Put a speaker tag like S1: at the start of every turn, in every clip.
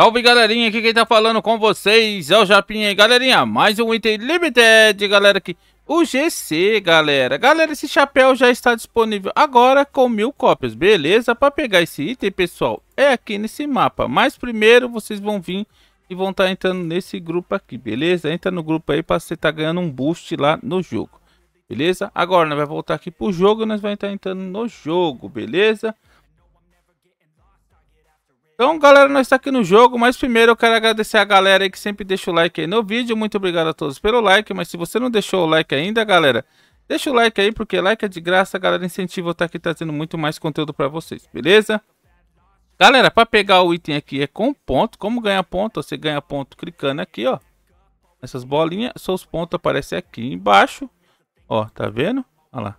S1: Salve galerinha, aqui quem tá falando com vocês é o Japinha aí, galerinha, mais um item limited, galera, aqui, o GC, galera, galera, esse chapéu já está disponível agora com mil cópias, beleza? Para pegar esse item, pessoal, é aqui nesse mapa, mas primeiro vocês vão vir e vão estar tá entrando nesse grupo aqui, beleza? Entra no grupo aí para você estar tá ganhando um boost lá no jogo, beleza? Agora, nós vamos voltar aqui pro jogo, nós vamos estar tá entrando no jogo, beleza? Então, galera, nós estamos aqui no jogo, mas primeiro eu quero agradecer a galera aí que sempre deixa o like aí no vídeo. Muito obrigado a todos pelo like, mas se você não deixou o like ainda, galera, deixa o like aí, porque like é de graça, galera, incentiva eu estar aqui trazendo muito mais conteúdo para vocês, beleza? Galera, para pegar o item aqui é com ponto. Como ganha ponto? Você ganha ponto clicando aqui, ó. Essas bolinhas, seus pontos aparecem aqui embaixo. Ó, tá vendo? Olha lá.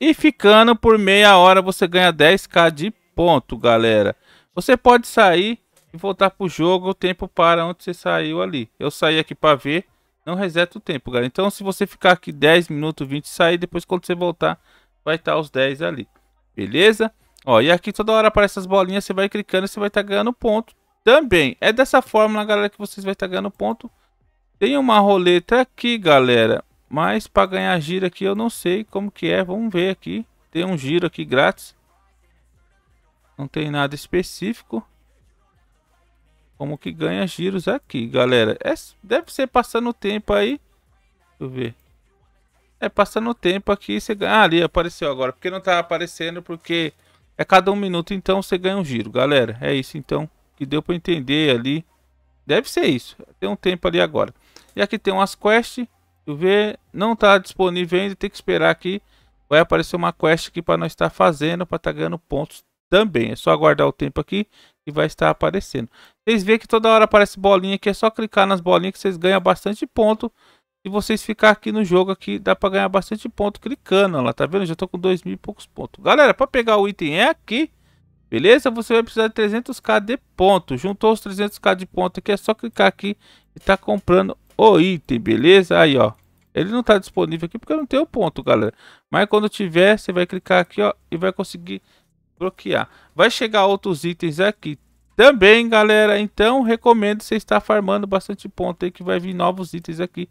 S1: E ficando por meia hora você ganha 10k de ponto, galera. Você pode sair e voltar pro jogo, o tempo para onde você saiu ali. Eu saí aqui para ver, não reseta o tempo, galera. Então se você ficar aqui 10 minutos, 20 sair, depois quando você voltar, vai estar tá os 10 ali. Beleza? Ó, e aqui toda hora aparece as bolinhas, você vai clicando e você vai estar tá ganhando ponto. Também, é dessa forma, galera, que vocês vai estar tá ganhando ponto. Tem uma roleta aqui, galera. Mas para ganhar giro aqui eu não sei como que é. Vamos ver aqui. Tem um giro aqui grátis. Não tem nada específico. Como que ganha giros aqui, galera. É, deve ser passando o tempo aí. Deixa eu ver. É, passando o tempo aqui, você ganha... Ah, ali apareceu agora. Porque não tá aparecendo, porque é cada um minuto, então você ganha um giro. Galera, é isso então que deu para entender ali. Deve ser isso. Tem um tempo ali agora. E aqui tem umas quests. Eu ver, não tá disponível ainda, tem que esperar aqui. Vai aparecer uma quest aqui para nós estar fazendo, para estar tá ganhando pontos também. É só aguardar o tempo aqui e vai estar aparecendo. Vocês veem que toda hora aparece bolinha aqui, é só clicar nas bolinhas que vocês ganham bastante ponto. E vocês ficar aqui no jogo aqui, dá para ganhar bastante ponto clicando, lá, tá vendo? Já tô com dois mil e poucos pontos. Galera, para pegar o item é aqui, beleza? Você vai precisar de 300k de ponto. Juntou os 300k de ponto aqui, é só clicar aqui e tá comprando o item, beleza? Aí, ó. Ele não tá disponível aqui porque eu não tenho ponto, galera. Mas quando tiver, você vai clicar aqui, ó, e vai conseguir bloquear. Vai chegar outros itens aqui também, galera. Então, recomendo você estar farmando bastante ponto aí que vai vir novos itens aqui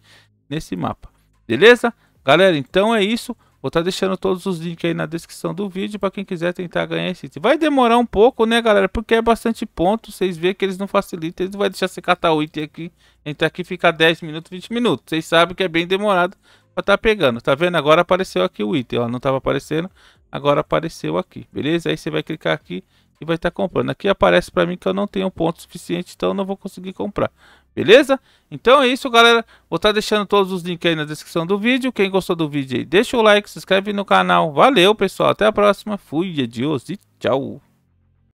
S1: nesse mapa. Beleza? Galera, então é isso. Vou estar tá deixando todos os links aí na descrição do vídeo para quem quiser tentar ganhar esse item. Vai demorar um pouco, né, galera? Porque é bastante ponto. Vocês veem que eles não facilitam. Eles não vai deixar você catar o item aqui. Entrar aqui ficar 10 minutos, 20 minutos. Vocês sabem que é bem demorado tá pegando. Tá vendo? Agora apareceu aqui o item. Ó, não estava aparecendo agora apareceu aqui, beleza? Aí você vai clicar aqui e vai estar tá comprando. Aqui aparece para mim que eu não tenho ponto suficiente, então não vou conseguir comprar. Beleza? Então é isso, galera. Vou estar tá deixando todos os links aí na descrição do vídeo. Quem gostou do vídeo aí, deixa o like, se inscreve no canal. Valeu, pessoal. Até a próxima. Fui, adiós e tchau.